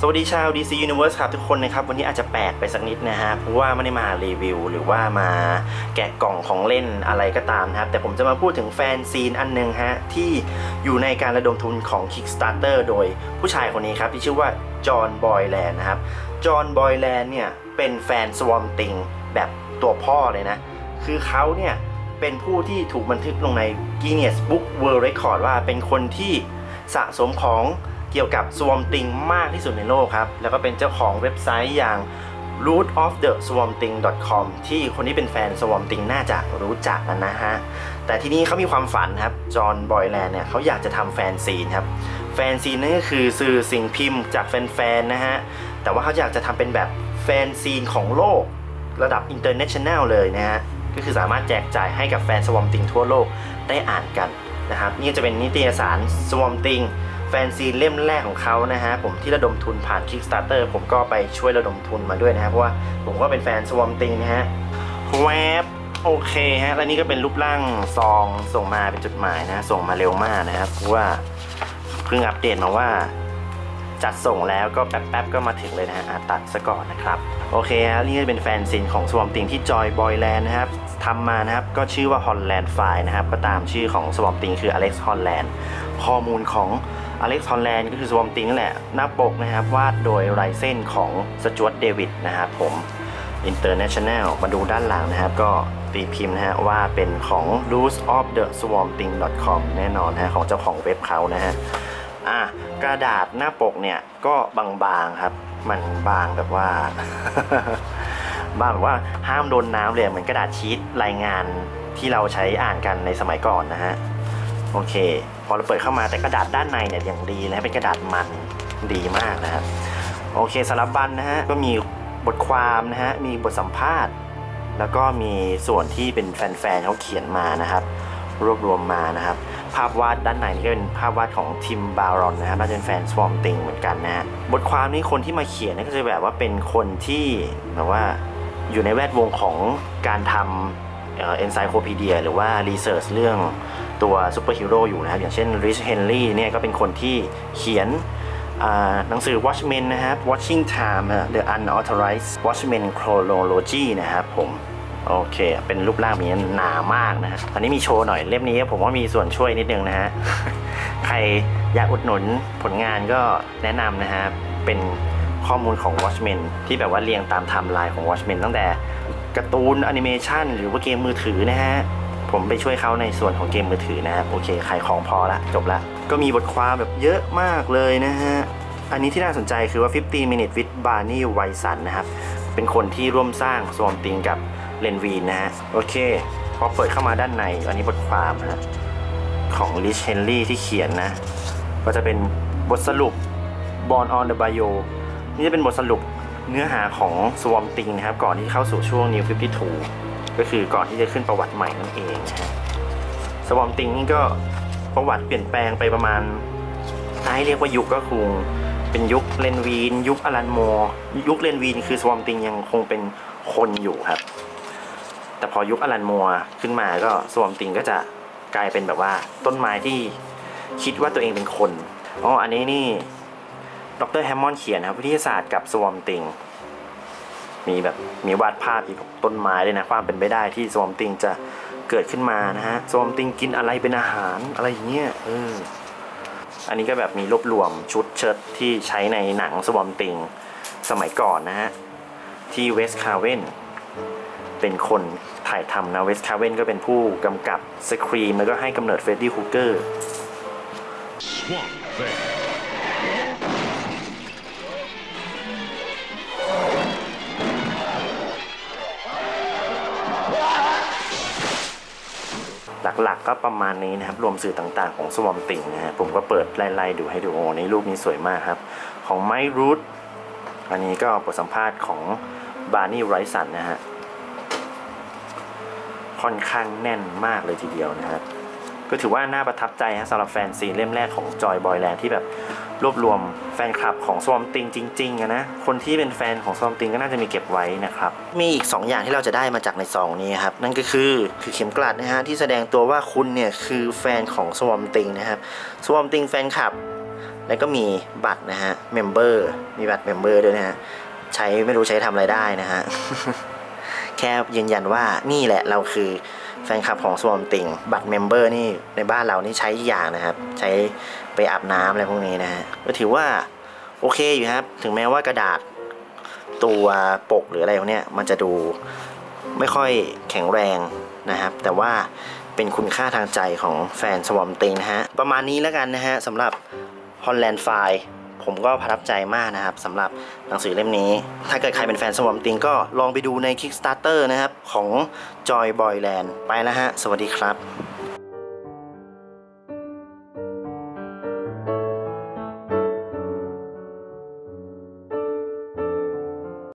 สวัสดีชาว DC Universe ครับทุกคนนะครับ วันนี้อาจจะแปลกไปสักนิดนะฮะเพราะว่าไม่ได้มารีวิว หรือว่ามาแกะกล่องของเล่นอะไรก็ตามนะครับ แต่ผมจะมาพูดถึงแฟนซีนอันหนึงฮะ ที่อยู่ในการระดมทุนของ Kickstarter โดยผู้ชายคนนี้ครับ ที่ชื่อว่าจอห์นบอยแลนด์นะครับ จอห์นบอยแลนด์เนี่ยเป็นแฟน Swamp Thing แบบตัวพ่อเลยนะ คือเขาเนี่ยเป็นผู้ที่ถูกบันทึกลงใน Guinness Book World Record ว่าเป็นคนที่สะสมของ เกี่ยวกับ Swamp Thing มากที่สุดในโลกครับ แล้วก็เป็นเจ้าของเว็บไซต์อย่าง roots of the swampthing.com ที่คนที่เป็นแฟน Swamp Thing น่าจะรู้จักนะฮะ แต่ทีนี้เขามีความฝันครับ John Boylan เนี่ยเขาอยากจะทำ fanzine ครับ fanzine นั่นก็คือสื่อสิ่งพิมพ์จากแฟนๆนะฮะ แต่ว่าเขาอยากจะทำเป็นแบบ fanzine ของโลกระดับ international เลยนะฮะ ก็คือสามารถแจกจ่ายให้กับแฟน Swamp Thing ทั่วโลกได้อ่านกันนะครับ นี่จะเป็นนิตยสาร Swamp Thing แฟนซีเล่มแรกของเขานะฮะผมที่ระดมทุนผ่าน Kickstarter ผมก็ไปช่วยระดมทุนมาด้วยนะฮะเพราะว่าผมก็เป็นแฟน Swamp Thing นะฮะแวบโอเคฮะ และนี่ก็เป็นรูปร่างซองส่งมาเป็นจดหมายนะ ส่งมาเร็วมากนะครับเพราะว่าเพิ่งอัปเดตมาว่า จัดส่งแล้วก็แป๊บๆก็มาถึงเลยนะฮะอะตัดซะก่อนนะครับ โอเคฮะนี่ก็เป็นแฟนซินของสวอมติงที่จอยบอยแลนด์นะครับทำมานะครับ ก็ชื่อว่า Holland Files นะครับ ก็ตามชื่อของ Swamp Thing คือ Alec Holland ข้อมูลของ Alec Holland ก็คือ Swamp Thing นั่นแหละ หน้าปกนะครับ วาดโดยลายเส้นของสจวตเดวิดนะครับผม International มาดูด้านหลังนะครับ ก็ตีพิมพ์นะฮะว่าเป็นของ roots of the swamp thing com แน่นอนฮะของเจ้าของเว็บเขานะฮะอะกระดาษหน้าปกเนี่ยก็บางๆครับ มันบางแบบว่า บางแบบว่าห้ามโดนน้ำเลยเหมือนกระดาษชีตรายงานที่เราใช้อ่านกันในสมัยก่อนนะฮะ โอเค พอเราเปิดเข้ามาแต่กระดาษด้านในเนี่ยอย่างดีนะเป็นกระดาษมันดีมากนะครับโอเคสารบบันนะฮะก็มีบทความนะฮะมีบทสัมภาษณ์ แล้วก็มีส่วนที่เป็นแฟนๆเขาเขียนมานะครับ รวบรวมมานะครับ ภาพวาดด้านในนี่ก็เป็นภาพวาดของทิมบารอนนะครับน่าจะเป็นแฟนสวอมติงเหมือนกันนะฮะบทความนี้คนที่มาเขียนนี่ก็จะแบบว่าเป็นคนที่แบบว่าอยู่ในแวดวงของการทำ encyclopedia หรือว่า research เรื่องตัวซูเปอร์ฮีโร่อยู่นะครับ อย่างเช่น Rich Handley เนี่ยก็เป็นคนที่เขียนหนังสือ Watchmen นะครับ Watching Time อะ The Unauthorized Watchmen Chronology นะครับผมโอเค เป็นรูปร่างมีหนามากนะฮะตอนนี้มีโชว์หน่อยเล่มนี้ผมว่ามีส่วนช่วยนิดนึงนะฮะ ใครอยากอุดหนุนผลงานก็แนะนำนะฮะ เป็นข้อมูลของ Watchmen ที่แบบว่าเรียงตามไทม์ไลน์ของ Watchmen ตั้งแต่ การ์ตูนแอนิเมชันหรือว่าเกมมือถือนะฮะผมไปช่วยเขาในส่วนของเกมมือถือนะครับโอเคขายของพอละจบละก็มีบทความแบบเยอะมากเลยนะฮะ อันนี้ที่น่าสนใจคือว่า50 minute with Barney w i s o n นะครับ เป็นคนที่ร่วมสร้าง Swamp Thing กับ Len Wein นะฮะ โอเค พอเปิดเข้ามาด้านใน อันนี้บทความนะของลิชเฮนรี่ที่เขียนนะ ก็จะเป็นบทสรุป Born on the Bio นี่จะเป็นบทสรุป เนื้อหาของ Swarm Thing นะครับ ก่อนที่เข้าสู่ช่วง New 52 ก็คือก่อนที่จะขึ้นประวัติใหม่นั่นเองนะฮะ Swarm Thing นี่ก็ประวัติเปลี่ยนแปลงไปประมาณถ้าให้เรียกว่ายุคก็คงเป็นยุคเลนวีน ยุคอลันโมยุคเลนวีนคือ Swarm Thing ยังคงเป็นคนอยู่ครับ แต่พอยุคอลันโมขึ้นมาก็ Swarm Thing ก็จะกลายเป็นแบบว่าต้นไม้ที่คิดว่าตัวเองเป็นคนอ๋ออันนี้นี่ ดรแฮมมอนเขียนนะครับวิทยาศาสตร์กับ Swarm Thing มีแบบมีวาดภาพเกี่ยวกับต้นไม้เลยนะความเป็นไปได้ที่ Swarm Thing จะเกิดขึ้นมานะฮะ Swarm Thing กินอะไรเป็นอาหารอะไรอย่างเงี้ยเอออันนี้ก็แบบมีรวบรวมชุดเชิ้ตที่ใช้ในหนังสวอมติงสมัยก่อนนะฮะที่ Wes Craven เป็นคนถ่ายทำนะ Wes Craven ก็เป็นผู้กำกับ Scream แล้วก็ให้กำเนิด Freddy Krueger หลักๆ ก็ประมาณนี้นะครับ รวมสื่อต่างๆ ของ Swamp Thing นะฮะผมก็เปิดไล่ๆดูให้ดูโอ้ในรูปนี้สวยมากครับ ของไมรูทอันนี้ก็บทสัมภาษณ์ของ Bernie Wrightson นะฮะค่อนข้างแน่นมากเลยทีเดียวนะครับ ก็ถือว่าน่าประทับใจฮะสำหรับ fanzine เล่มแรกของ John Boylan ที่แบบรวบรวมแฟนคลับของ Swamp Thing จริงๆนะ คนที่เป็นแฟนของ Swamp Thing ก็น่าจะมีเก็บไว้นะครับ มีอีก 2 อย่างที่เราจะได้มาจากในซองนี้ครับ นั่นก็คือคือเข็มกลัดนะฮะที่แสดงตัวว่าคุณเนี่ยคือแฟนของ Swamp Thing นะครับSwamp Thing แฟนคลับ แล้วก็มีบัตรนะฮะ member มีบัตร member ด้วยนะฮะใช้ไม่รู้ใช้ทำอะไรได้นะฮะแค่ยืนยันว่านี่แหละเราคือ แฟนคลับของ Swamp Thing บัตร member นี่ในบ้านเรานี่ใช้อีกอย่างนะครับ ใช้ไปอาบน้ำอะไรพวกนี้นะฮะก็ถือว่าโอเคอยู่ครับ ถึงแม้ว่ากระดาษตัวปกหรืออะไรพวกนี้มันจะดูไม่ค่อยแข็งแรงนะครับ แต่ว่าเป็นคุณค่าทางใจของแฟนสวอมติงนะฮะ ประมาณนี้แล้วกันนะฮะสำหรับ Holland f i ผมก็ประทับใจมากนะครับสำหรับหนังสือเล่มนี้ ถ้าเกิดใครเป็นแฟนสวอมติงก็ลองไปดูใน Kickstarter นะครับ ของ Joy Boyland ไปแล้วฮะ สวัสดีครับ